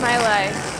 my life.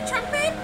The babe?